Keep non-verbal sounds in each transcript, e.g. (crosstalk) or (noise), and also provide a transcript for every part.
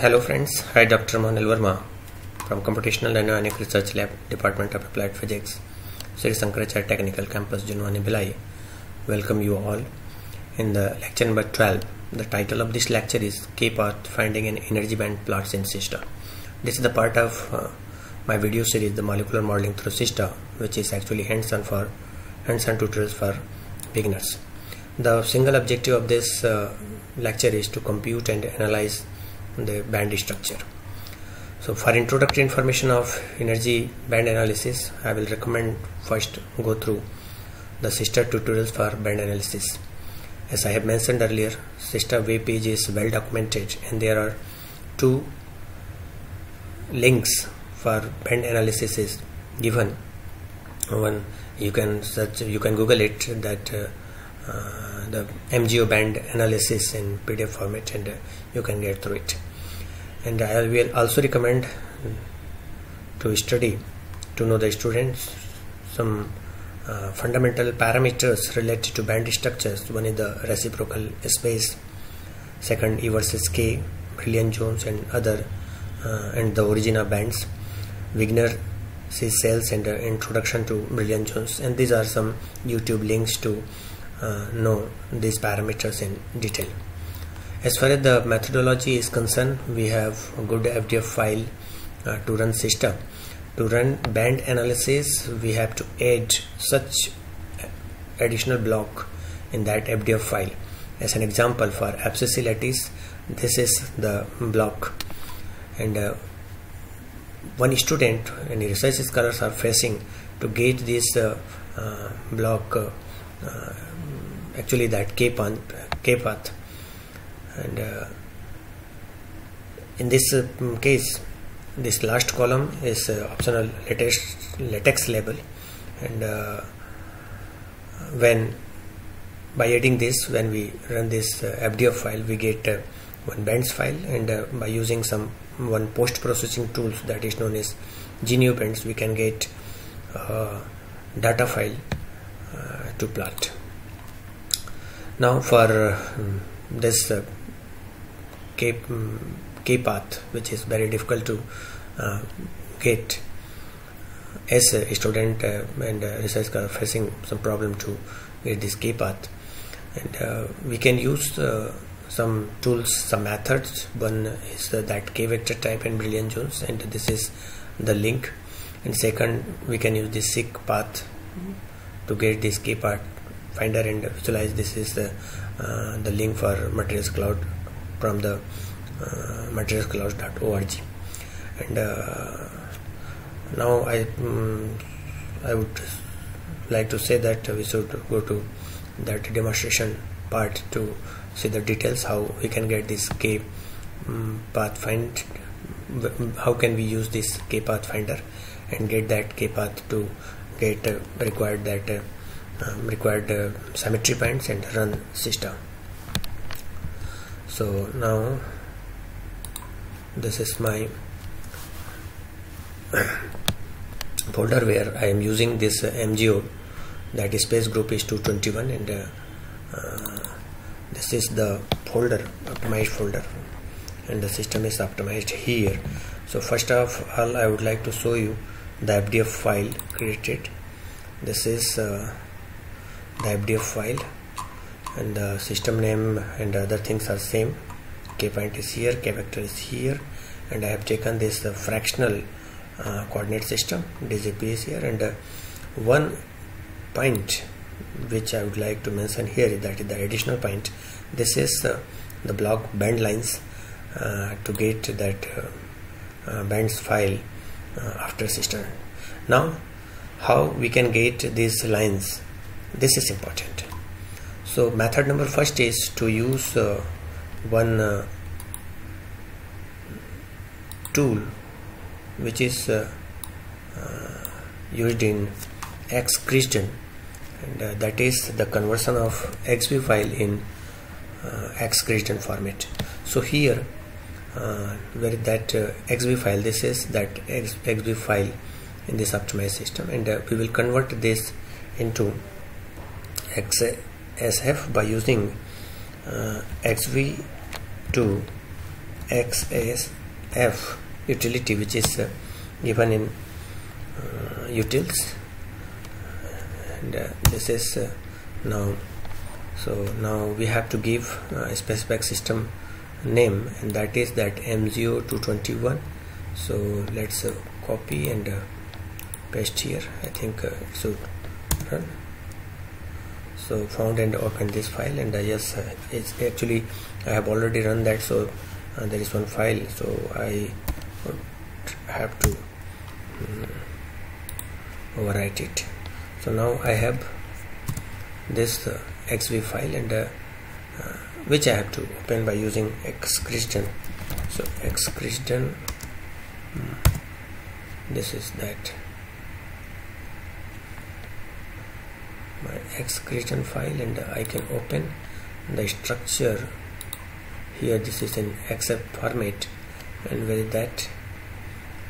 Hello friends, hi Dr. Manal Verma from Computational Nanoionic Research Lab, Department of Applied Physics, Sri Sankaracharya Technical Campus, Junwani Bhilai. Welcome you all. In the lecture number 12, the title of this lecture is K-path Finding an Energy Band Plots in SIESTA. This is the part of uh, my video series, the Molecular Modeling through SIESTA, which is actually hands-on for hands-on tutorials for beginners. The single objective of this uh, lecture is to compute and analyze the band structure. So for introductory information of energy band analysis, I will recommend first go through the SIESTA tutorials for band analysis. As I have mentioned earlier, SIESTA web page is well documented and there are two links for band analysis is given. One you can search, you can Google it that uh, uh, the MGO band analysis in PDF format and uh, you can get through it. And I will also recommend to study to know the students some uh, fundamental parameters related to band structures. One is the reciprocal space second E versus K Brillouin zones and other uh, and the origin of bands. Wigner cells and uh, introduction to Brillouin zones and these are some YouTube links to uh, know these parameters in detail. As far as the methodology is concerned, we have a good FDF file uh, to run SIESTA. To run band analysis, we have to add such additional block in that FDF file. As an example for abscissa lattice, this is the block and uh, one student and research scholars are facing to get this uh, uh, block uh, actually that K path, path. and uh, in this uh, case this last column is uh, optional latex, latex label. And uh, when by adding this when we run this uh, FDF file we get uh, one bands file. And by using some one post processing tools that is known as gnu gnubands we can get data file to plot now for um, this uh, K, um, K path which is very difficult to uh, get. As a student uh, and research are facing some problem to get this K path. And we can use some tools some methods. One is that K vector type and Brillouin zones and this is the link. And second we can use this SeeK-path to get this K path finder and visualize this is the uh, the link for materials cloud from the uh, materialscloud.org and uh, now I um, I would like to say that we should go to that demonstration part to see the details how we can get this K um, path find how can we use this K path finder and get that K path to get uh, required that uh, um, required uh, symmetry points and run SIESTA. So now this is my (coughs) folder where I am using this uh, MGO that is space group is 221 and uh, uh, this is the folder optimized folder. And the system is optimized here. So first of all I would like to show you the FDF file created. This is uh, the FDF file and the system name and other things are same. K point is here k vector is here and I have taken this uh, fractional uh, coordinate system DGP is here and uh, one point which I would like to mention here is that is the additional point. This is uh, the block band lines uh, to get that uh, bands file after SIESTA. Now how we can get these lines this is important. So method number first is to use uh, one uh, tool which is uh, uh used in XCrySDen. And uh, that is the conversion of XV file in uh, XCrySDen format. So here where that XV file this is that XV file in this optimized system. And we will convert this into XSF by using uh, XV to xasf utility which is uh, given in uh, utils. And uh, this is uh, now so now we have to give uh, a specific system name and that is that m0221 so let's copy and paste here. I think it should run so found and open this file and uh, yes uh, it's actually I have already run that so uh, there is one file. So I have to um, overwrite it. So now I have this uh, xv file and uh, uh, which I have to open by using XCrySDen so XCrySDen hmm, this is that XCrySDen file and uh, I can open the structure. Here this is an xf format and with that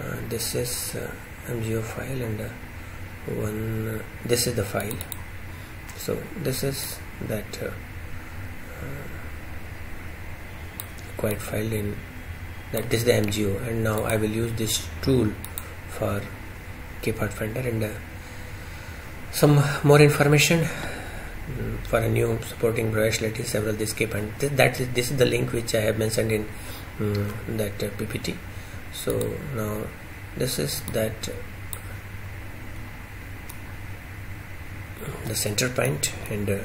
uh, this is uh, mgo file and uh, one this is the file. So this is that uh, required file in that this is the MGO and now I will use this tool for K-Pathfinder and uh, some more information mm, for a new supporting is several this K and th that is this is the link which I have mentioned in um, that uh, PPT so now this is that the center point and uh,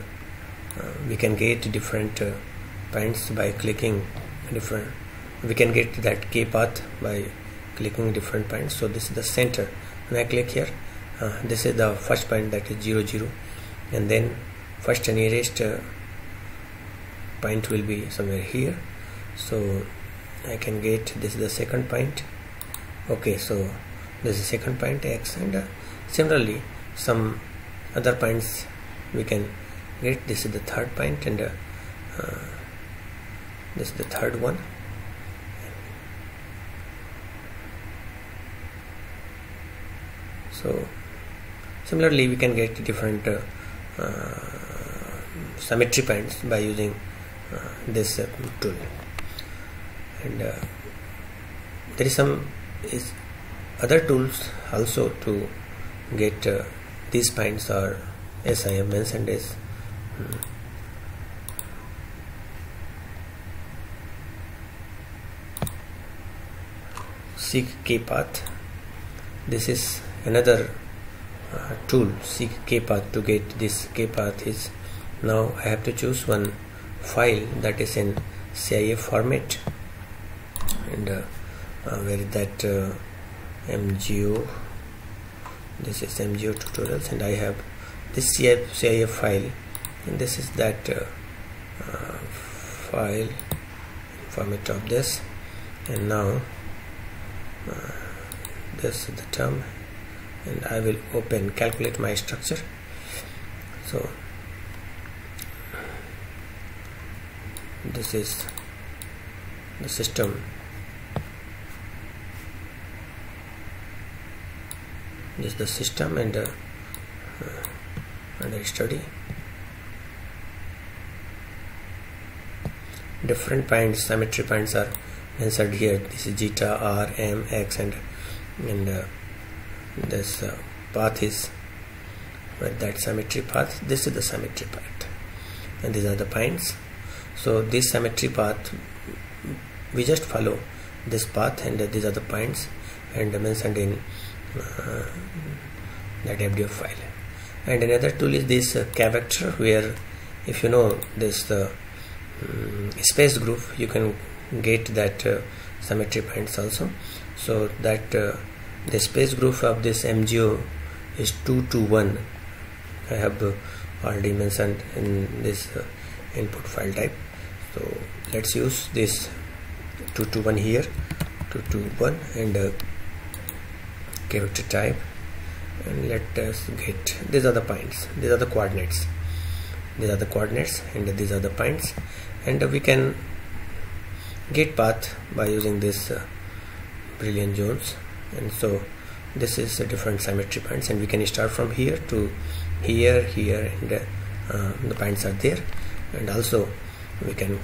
uh, we can get different uh, points by clicking different we can get that k path by clicking different points. So this is the center. When I click here uh, this is the first point that is 0 0 and then first nearest uh, point will be somewhere here. So I can get this is the second point. Okay so this is second point x and uh, similarly some other points we can get. This is the third point and uh, uh, this is the third one. So similarly we can get different uh, uh, symmetry points by using uh, this uh, tool. And there is some is other tools also to get these points are as I have mentioned is hmm, seek k path. This is another uh, tool seek k path to get this k path is now I have to choose one file that is in CIF format. And uh, uh, where that uh, MGO this is MGO tutorials and I have this CIF, CIF file. And this is that uh, uh, file format of this. And now uh, this is the term and I will open calculate my structure. So this is the system. This is the system and uh, study. Different points symmetry points are inside here. This is zeta r m x and and uh, this uh, path is with that symmetry path this is the symmetry path and these are the points. So this symmetry path we just follow this path and these are the points and mentioned in uh, that FDF file. And another tool is this uh, K-vector where if you know this uh, um, space group you can get that uh, symmetry points also. So that uh, the space group of this MGO is 2 to 1 I have uh, already mentioned in this uh, input file type. So let's use this 2 to 1 here 2 to 1 and uh, K-vector type. And let us get these are the points these are the coordinates. These are the coordinates and these are the points. And we can get path by using this uh, Brillouin zones and so this is a different symmetry points and we can start from here to here here and uh, the points are there. And also we can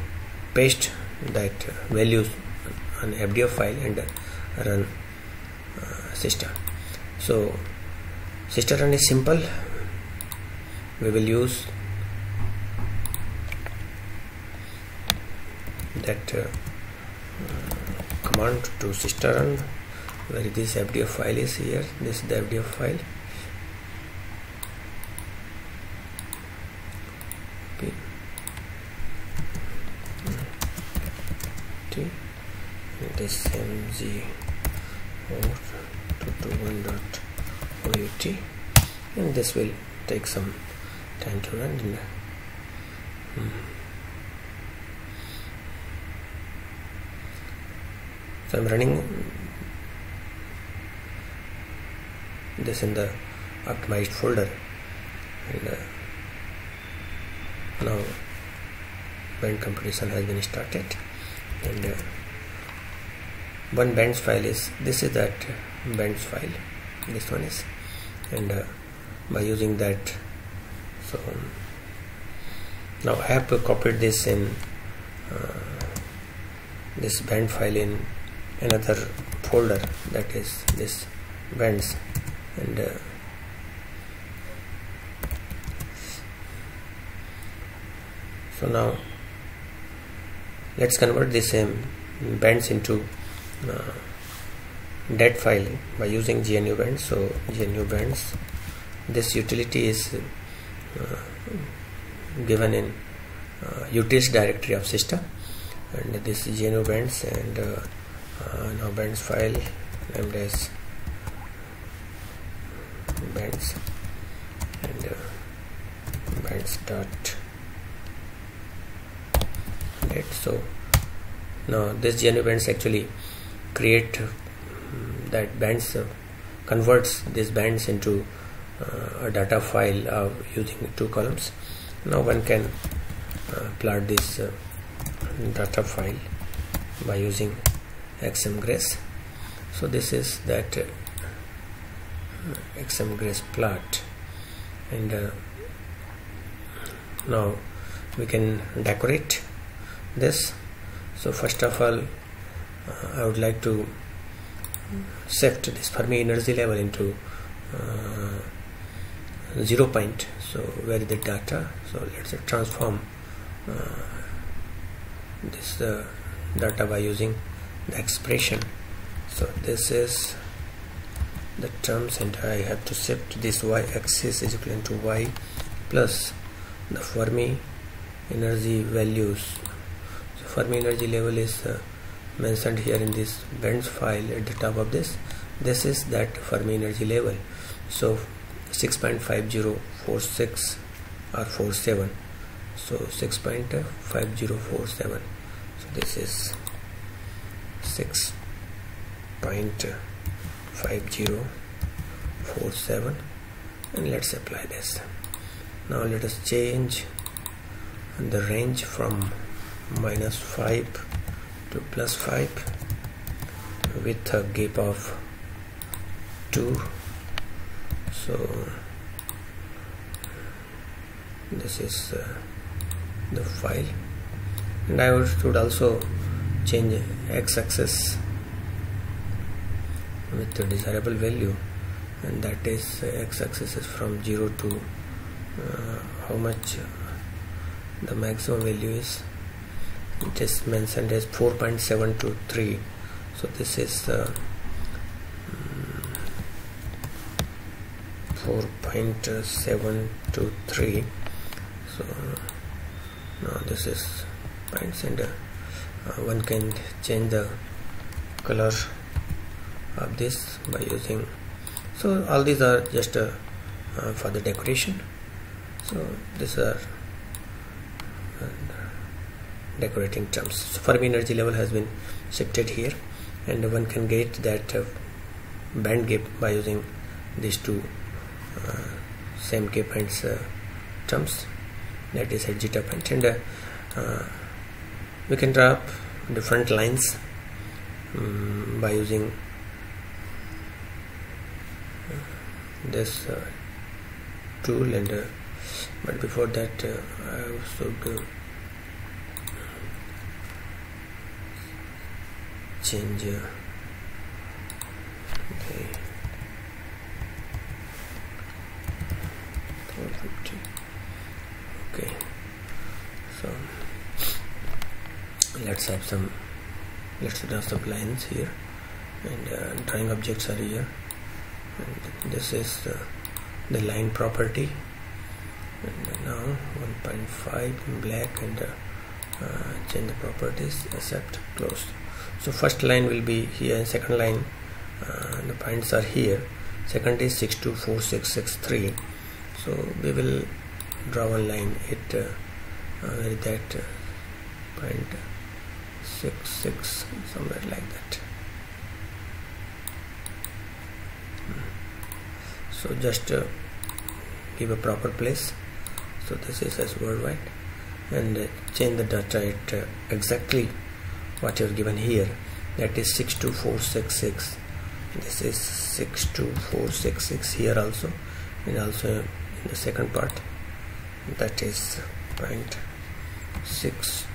paste that values an FDF file and run uh, SIESTA. So SIESTA run is simple. We will use that uh, command to SIESTA run where this FDF file is here. This is the FDF file. This mg or and this will take some time to run. And, hmm. so I'm running this in the optimized folder. And uh, now band computation has been started and uh, one bands file is this is that bands file. This one is and uh, by using that so now I have copied this in uh, this band file in another folder that is this bands and uh, so now let's convert this um, bands into uh, dat file by using GNU bands. So GNU bands this utility is uh, given in uh, utils directory of SIESTA. And this GNU bands and uh, uh, now bands file named as bands and uh, bands dot so now this GNU bands actually create um, that bands uh, converts these bands into uh, a data file of using two columns. Now one can uh, plot this uh, data file by using xmgrace so this is that uh, xmgrace plot and uh, now we can decorate this. So first of all uh, I would like to shift this Fermi energy level into uh, zero point. So where is the data? So let's transform uh, this uh, data by using the expression. So this is the terms and I have to shift this y axis is equal to y plus the Fermi energy values. So Fermi energy level is uh, mentioned here in this bands file at the top of this. This is that Fermi energy level. So 6.5046 or 47 so 6.5047 so this is 6.5047 and let's apply this. Now let us change the range from minus 5 to plus 5 with a gap of 2 so this is uh, the file. And I should also change x-axis with the desirable value and that is uh, x-axis is from 0 to uh, how much? The maximum value is is mentioned as 4.723 so this is uh, mm, 4.723 so now this is points and uh, one can change the color of this by using so all these are just uh, uh, for the decoration so these are decorating terms. So Fermi energy level has been shifted here and one can get that uh, band gap by using these two uh, same gap and uh, terms that is at zeta point and uh, uh, we can draw different lines um, by using uh, this tool and but before that I should change uh, okay. Okay. So let's have some let's draw some lines here. And uh, drawing objects are here this is uh, the line property. And now 1.5 black and uh, change the properties accept close so first line will be here and second line uh, the points are here. Second is 624663 so we will draw one line at uh, uh, that uh, point six six somewhere like that so just uh, give a proper place. So this is as worldwide. And uh, change the data at uh, exactly what you're given here. That is 62466 this is 62466 here also. And also in the second part. That is point six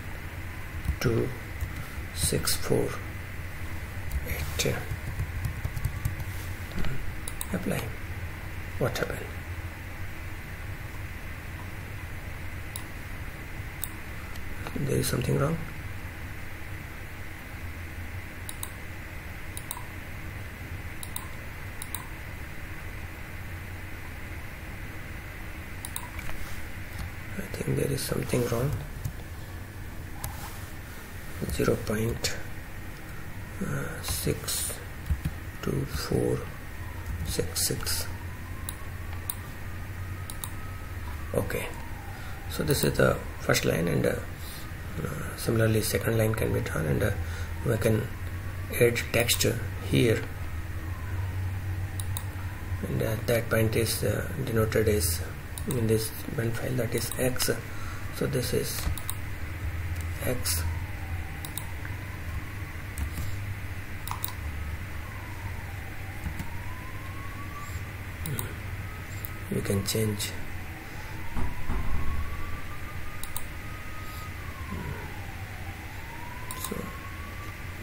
two six four eight. Uh, apply what happened there is something wrong? I think there is something wrong. 0 uh, 0.62466 okay. So this is the first line and uh, similarly second line can be drawn and uh, we can add text here. And that point is uh, denoted as in this bend file that is x. So this is x. You can change so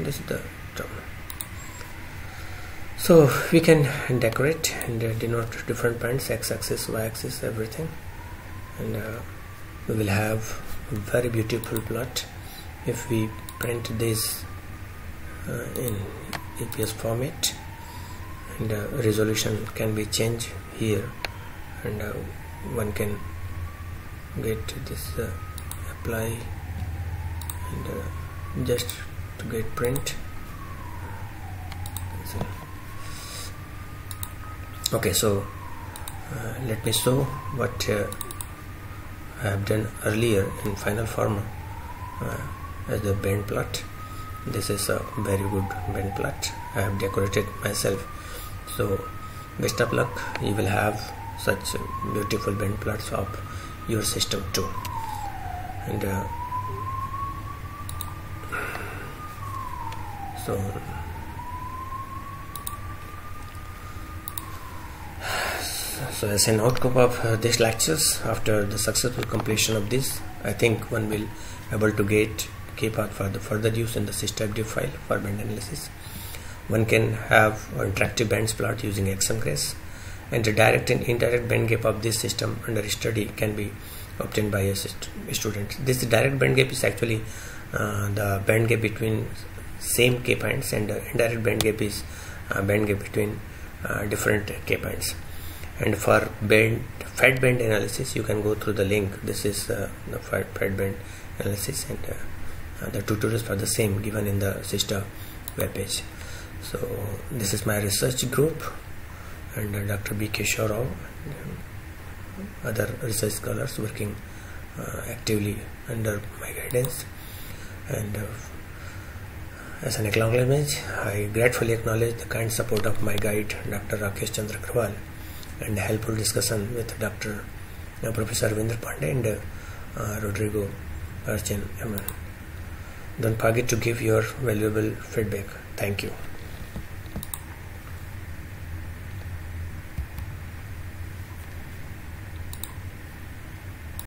this is the term so we can decorate and uh, denote different points x-axis y-axis everything. And uh, we will have a very beautiful plot if we print this uh, in EPS format. And uh, resolution can be changed here. And uh, one can get this uh, apply. And uh, just to get print. Okay so uh, let me show what uh, I have done earlier in final form uh, as the bend plot. This is a very good bend plot. I have decorated myself. So best of luck. You will have such beautiful bend plots of your system too. And so so as an outcome of uh, these lectures after the successful completion of this I think one will able to get keypath for the further use in the systemd file for band analysis one can have interactive bends plot using XMGRACE and the direct and indirect band gap of this system under study can be obtained by a student. This direct band gap is actually uh, the band gap between same k points and the indirect band gap is uh, bend gap between uh, different k points and for band fat band analysis you can go through the link this is uh, the fat, bend analysis and uh, the tutorials for the same given in the SIESTA web page so this is my research group and uh, Dr. B. Keshav Rao other research scholars working uh, actively under my guidance and uh, as an acknowledgement I gratefully acknowledge the kind support of my guide Dr. Rakesh Chandra Agarwal and helpful discussion with Dr. Uh, Professor Ravindra Pandey and uh, Rodrigo Archin. Don't forget to give your valuable feedback. Thank you.